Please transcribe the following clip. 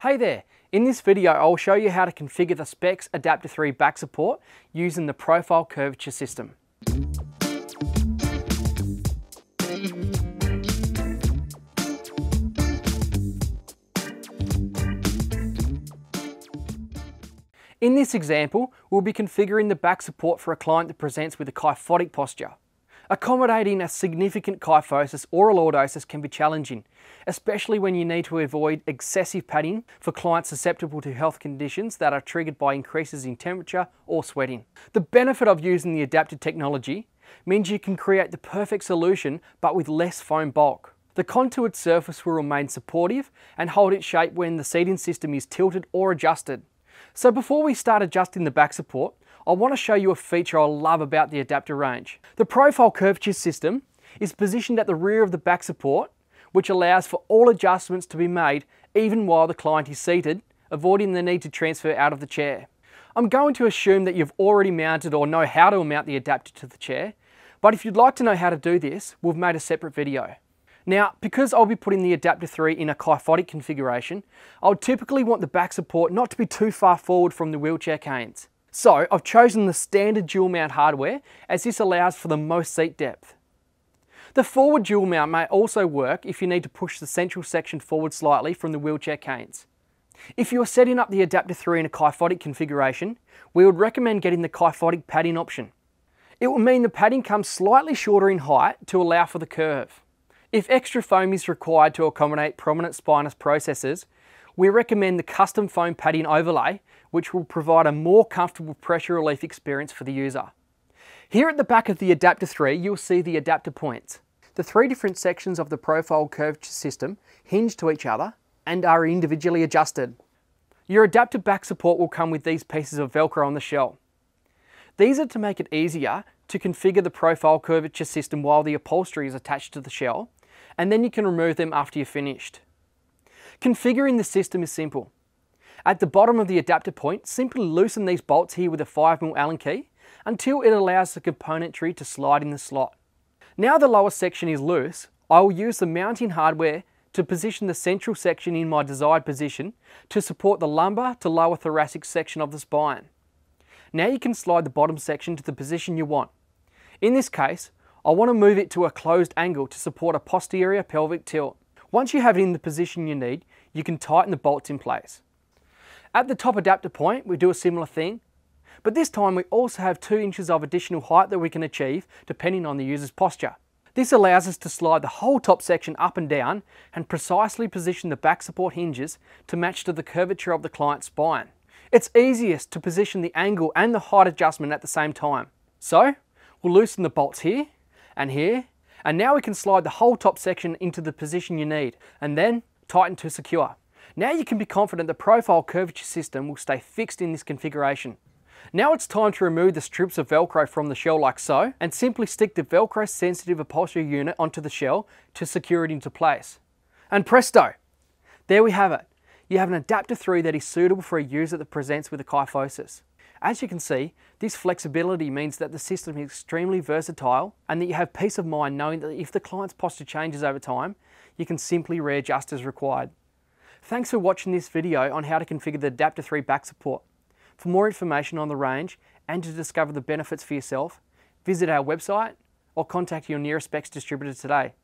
Hey there, in this video I'll show you how to configure the Spex Adapta3 back support using the Profile Curvature system. In this example, we'll be configuring the back support for a client that presents with a kyphotic posture. Accommodating a significant kyphosis or lordosis can be challenging, especially when you need to avoid excessive padding for clients susceptible to health conditions that are triggered by increases in temperature or sweating. The benefit of using the adapted technology means you can create the perfect solution but with less foam bulk. The contoured surface will remain supportive and hold its shape when the seating system is tilted or adjusted. So before we start adjusting the back support, I want to show you a feature I love about the Adapta range. The profile curvature system is positioned at the rear of the back support, which allows for all adjustments to be made even while the client is seated, avoiding the need to transfer out of the chair. I'm going to assume that you've already mounted or know how to mount the Adapta to the chair, but if you'd like to know how to do this, we've made a separate video. Now, because I'll be putting the Adapta3 in a kyphotic configuration, I'll typically want the back support not to be too far forward from the wheelchair canes. So I've chosen the standard dual mount hardware as this allows for the most seat depth. The forward dual mount may also work if you need to push the central section forward slightly from the wheelchair canes. If you're setting up the Adapta3 in a kyphotic configuration, we would recommend getting the kyphotic padding option. It will mean the padding comes slightly shorter in height to allow for the curve. If extra foam is required to accommodate prominent spinous processes, we recommend the custom foam padding overlay, which will provide a more comfortable pressure relief experience for the user. Here at the back of the Adapta3, you'll see the adapter points. The three different sections of the profile curvature system hinge to each other and are individually adjusted. Your Adapta back support will come with these pieces of Velcro on the shell. These are to make it easier to configure the profile curvature system while the upholstery is attached to the shell, and then you can remove them after you're finished. Configuring the system is simple. At the bottom of the adapter point, simply loosen these bolts here with a 5mm Allen key until it allows the componentry to slide in the slot. Now the lower section is loose, I will use the mounting hardware to position the central section in my desired position to support the lumbar to lower thoracic section of the spine. Now you can slide the bottom section to the position you want. In this case, I want to move it to a closed angle to support a posterior pelvic tilt. Once you have it in the position you need, you can tighten the bolts in place. At the top adapter point, we do a similar thing, but this time we also have 2 inches of additional height that we can achieve depending on the user's posture. This allows us to slide the whole top section up and down and precisely position the back support hinges to match to the curvature of the client's spine. It's easiest to position the angle and the height adjustment at the same time. So, we'll loosen the bolts here and here and now we can slide the whole top section into the position you need and then tighten to secure. Now you can be confident the profile curvature system will stay fixed in this configuration. Now it's time to remove the strips of Velcro from the shell like so and simply stick the Velcro sensitive upholstery unit onto the shell to secure it into place. And presto! There we have it. You have an Adapta3 that is suitable for a user that presents with a kyphosis. As you can see, this flexibility means that the system is extremely versatile and that you have peace of mind knowing that if the client's posture changes over time, you can simply readjust as required. Thanks for watching this video on how to configure the Adapta3 back support. For more information on the range and to discover the benefits for yourself, visit our website or contact your nearest Spex distributor today.